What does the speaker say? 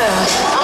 episode